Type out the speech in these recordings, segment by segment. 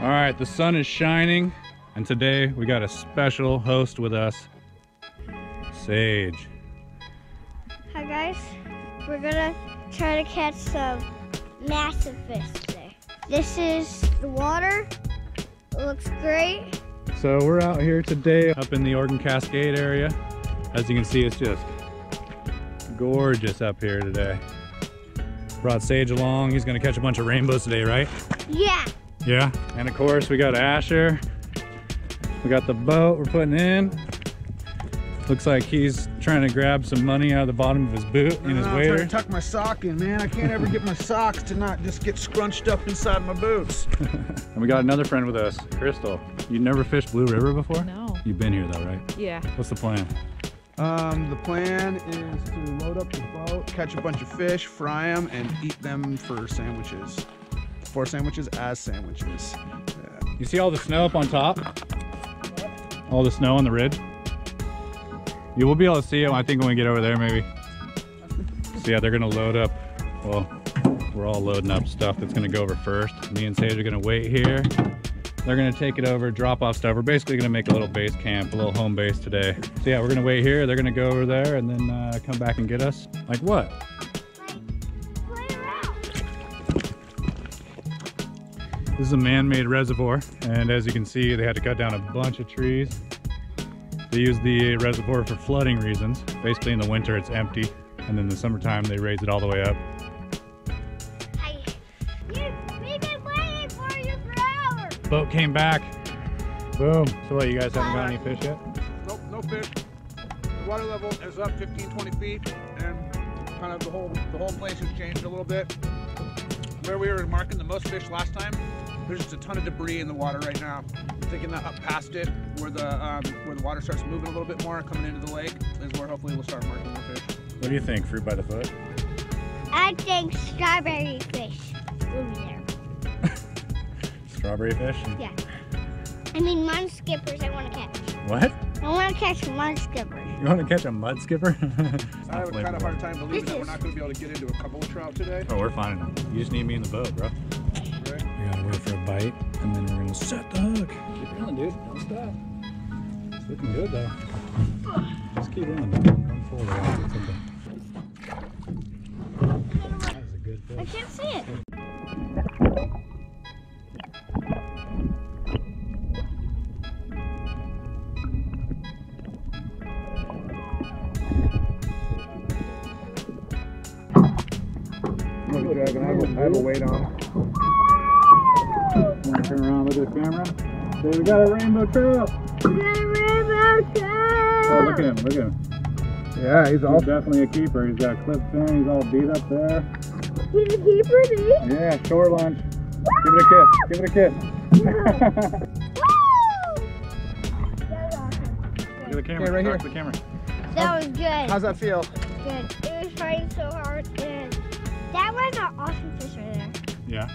All right, the sun is shining, and today we got a special host with us, Sage. Hi guys, we're gonna try to catch some massive fish today. This is the water. It looks great. So we're out here today up in the Oregon Cascade area. As you can see, it's just gorgeous up here today. Brought Sage along. He's gonna catch a bunch of rainbows today, right? Yeah. Yeah. And of course, we got Asher. We got the boat we're putting in. Looks like he's trying to grab some money out of the bottom of his boot in his waiter. I'm trying to tuck my sock in, man. I can't ever get my socks to not just get scrunched up inside my boots. And we got another friend with us, Crystal. You never fished Blue River before? No. You've been here though, right? Yeah. What's the plan? Um, the plan is to load up the boat, catch a bunch of fish, fry them, and eat them for sandwiches. For sandwiches as sandwiches. Yeah. You see all the snow up on top? All the snow on the ridge? You will be able to see it, I think, when we get over there, maybe. So yeah, they're gonna load up. Well, we're all loading up stuff that's gonna go over first. Me and Sage are gonna wait here. They're gonna take it over, drop off stuff. We're basically gonna make a little base camp, a little home base today. So yeah, we're gonna wait here. They're gonna go over there and then uh, come back and get us. Like what? This is a man-made reservoir, and as you can see, they had to cut down a bunch of trees. They use the reservoir for flooding reasons. Basically, in the winter, it's empty, and then in the summertime, they raise it all the way up. Hi. You, we've been waiting for you forever. Boat came back. Boom. So what, you guys haven't got any fish yet? Nope, no fish. The water level is up 15, 20 feet, and kind of the whole the whole place has changed a little bit. Where we were marking the most fish last time, there's just a ton of debris in the water right now. I'm thinking that up past it, where the um, where the water starts moving a little bit more, coming into the lake, is where hopefully we'll start marking more fish. What do you think, fruit by the foot? I think strawberry fish will be there. Strawberry fish? Yeah. I mean mud skippers I want to catch. What? I want to catch mud skippers. You want to catch a mud skipper? I have a kind of hard time believing This that we're not going to be able to get into a couple of trout today. Oh, we're finding them. You just need me in the boat, bro. For a bite, and then we're gonna set the hook. Keep going, dude. Don't stop. It's looking good, though. Just keep going. Don't fold it out. It's. That was a good I can't see it. Look Dragon, I have, a, I have a weight on. Wanna turn around, with the camera. Dude, we got a rainbow trout. We got a rainbow trout. Oh, look at him, look at him. Yeah, he's He's definitely a keeper. He's got a clip fin. He's all beat up there. He's a keeper, dude. Yeah, shore lunch. Give it a kiss. Give it a kiss. Look at the camera. Yeah, right Talk here. to the camera. That was good. How's that feel? good. It was fighting so hard, and that was an awesome fish right there. Yeah.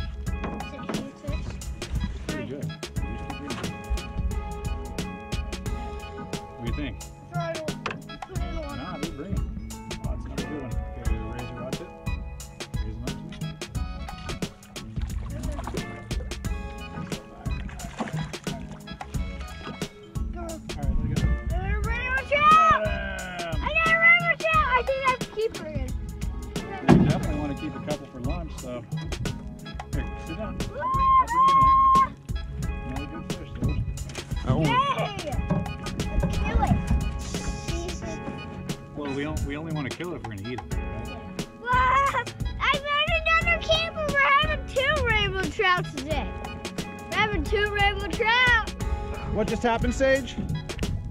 don't, we only want to kill it if we're going to eat it. Wow! I found another keeper. We're having two rainbow trouts today. We're having two rainbow trout. What just happened, Sage?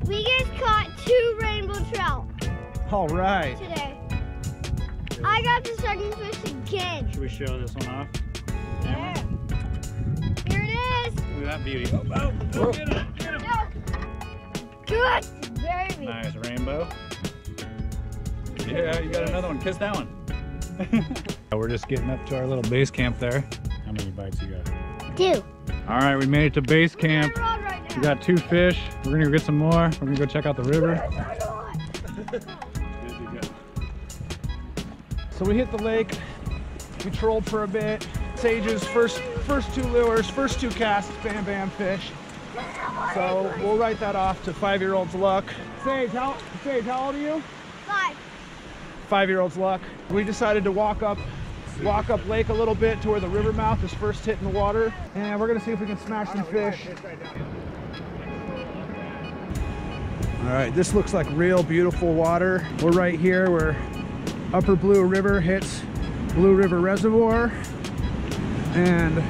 We just caught two rainbow trout All right. today. I got the second fish again. Should we show this one off? Yeah. Here it is. Look at that beauty. Oh, oh, oh, get it, get it. Go. Good baby. Nice rainbow. Yeah, you got another one. Kiss that one. We're just getting up to our little base camp there. How many bites you got? Two. All right, we made it to base camp. Right We got two fish. We're gonna go get some more. We're gonna go check out the river. So we hit the lake. We trolled for a bit. Sage's first first two lures, first two casts, bam bam fish. So we'll write that off to five-year-old's luck. Sage, how Sage, how old are you? Five. Five-year-old's luck. We decided to walk up walk up lake a little bit to where the river mouth is first hitting the water. And we're gonna see if we can smash some fish. All right, this looks like real beautiful water. We're right here where Upper Blue River hits Blue River Reservoir. And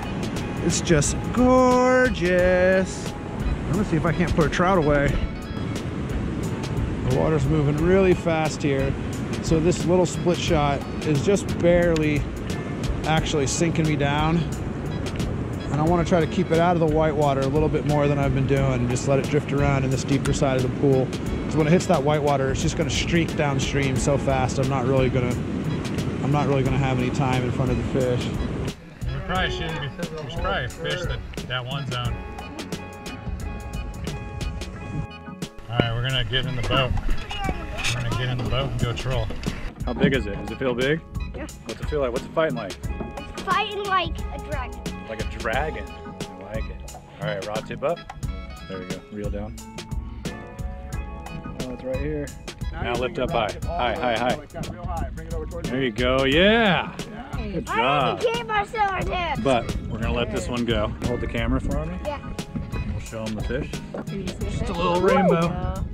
it's just gorgeous. I'm gonna see if I can't put a trout away. The water's moving really fast here. So this little split shot is just barely actually sinking me down. And I want to try to keep it out of the white water a little bit more than I've been doing. Just let it drift around in this deeper side of the pool. Because when it hits that white water, it's just going to streak downstream so fast. I'm not really going to. I'm not really going to have any time in front of the fish. We probably shouldn't be. We should probably fish that, that one zone. All right, we're gonna get in the boat. We're gonna get in the boat and go troll. How big is it? Does it feel big? Yeah. What's it feel like? What's it fighting like? It's fighting like a dragon. Like a dragon. I like it. All right, rod tip up. There we go. Reel down. Oh, it's right here. Now lift up high. High, high, high. There you go. Yeah. Good job. didn't keep our silver tip. But we're gonna let this one go. Hold the camera for me. Yeah. We'll show them the fish. Just a little rainbow.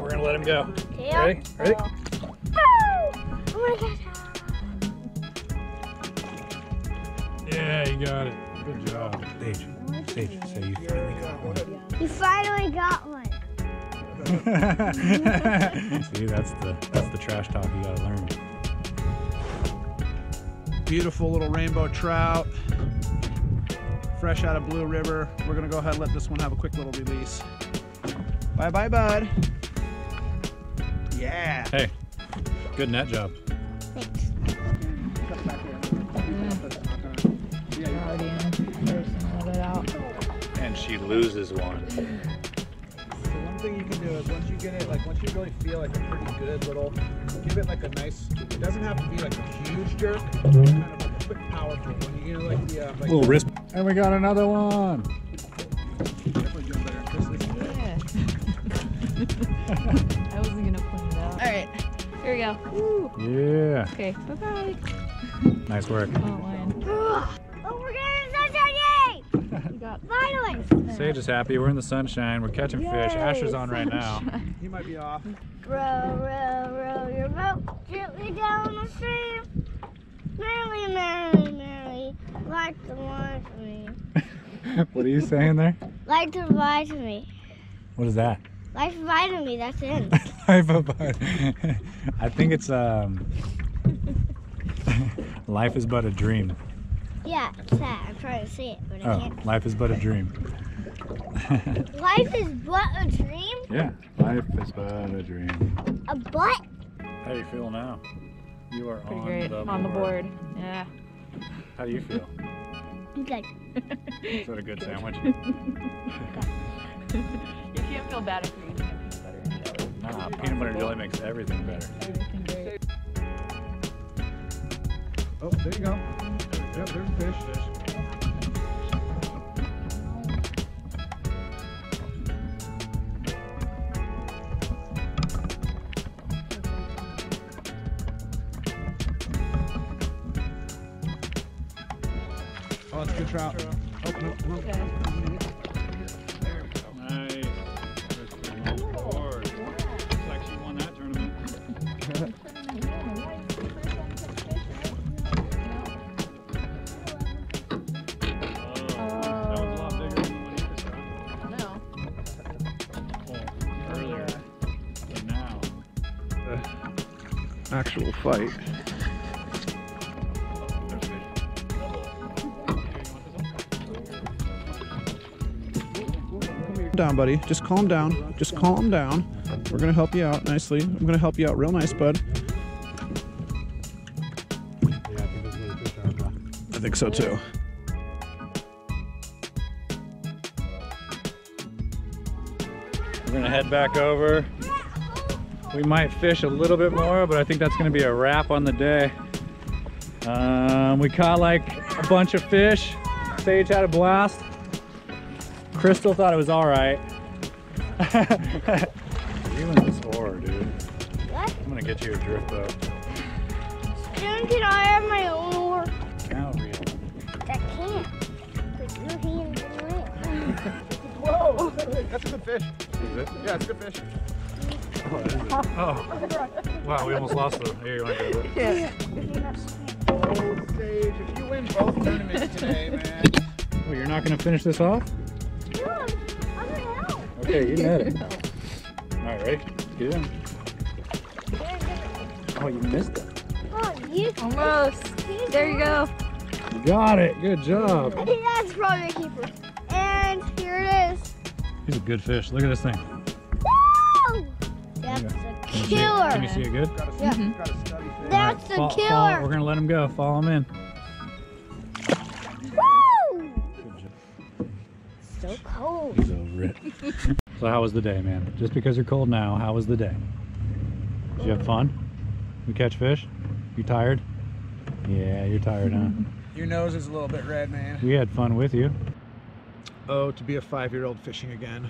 We're gonna let him go. Yeah. Ready? Ready? Woo! Oh my gosh. Yeah, you got it. Good job. Sage, Sage, say you finally got one. You finally got one. See, that's the that's the trash talk you gotta learn. Beautiful little rainbow trout. Fresh out of Blue River. We're gonna go ahead and let this one have a quick little release. Bye bye, bud. Yeah. Hey, good net job. Thanks. already in. There's let it out. And she loses one. So one thing you can do is once you get it, like once you really feel like a pretty good little, give it like a nice. It doesn't have to be like a huge jerk. Kind of like a quick, powerful. When you, you know, like the uh, like Little wrist. And we got another one. Definitely doing better. Chris, this is it. Yeah. I wasn't gonna point it out. All right, here we go. Woo. Yeah. Okay, bye bye. Nice work. Oh. Oh, we're getting sunshine! Yay! You got Finally! Sage is happy. We're in the sunshine. We're catching fish. Asher's on right now. He might be off. Row, row, row your boat gently down the stream. Merrily, merrily, merrily, like the wine to me. what are you saying there? Like the ride to me. What is that? Like the ride me, that's it. Life of Bud. I think it's um. Life is but a dream. Yeah, it's that. I'm trying to say it, but I Oh, can't. life is but a dream. Life is but a dream? yeah, life is but a dream. A butt? How do you feel now? You are pretty on great the on the board. Yeah. How do you feel? Good. Is that a good sandwich? You can't feel bad if you're eating peanut butter and jelly. Nah, peanut butter and jelly makes everything better. Everything great. Oh, there you go. Yep, there's a fish. Oh, it's a good trout. Oh, no, no. Okay. actual fight. down, buddy. Just calm down. Just calm down. We're gonna help you out nicely. I'm gonna help you out real nice, bud. I think so too. We're gonna head back over. We might fish a little bit more, but I think that's gonna be a wrap on the day. Um, we caught like a bunch of fish. Sage had a blast. Crystal thought it was all right. you and this oar, dude. What? I'm gonna get you a drift boat. Soon can I have my own oar? Now reel. That can't. Because your hands in it. Whoa! That's a good fish. Is it? Yeah, it's a good fish. Oh, is it? Wow, we almost lost the. Here, you want to grab it? Oh, Sage, if you win both tournaments today, man. Oh, you're not gonna finish this off? No, I'm gonna help. Okay, you net it. All right, ready? Get in. Oh, you missed it. Oh, you. Almost. There you go. You got it. Good job. I think that's probably a keeper. And here it is. He's a good fish. Look at this thing. Killer. Can you see it good? Yeah. got a stubby fish. That's All a right, fo- follow- killer. we're gonna let him go. Follow him in. Woo! Good job. So cold. He's over it. so how was the day, man? Just because you're cold now, how was the day? Did you have fun? You catch fish? You tired? Yeah, you're tired, huh? Your nose is a little bit red, man. We had fun with you. Oh, to be a five-year-old fishing again.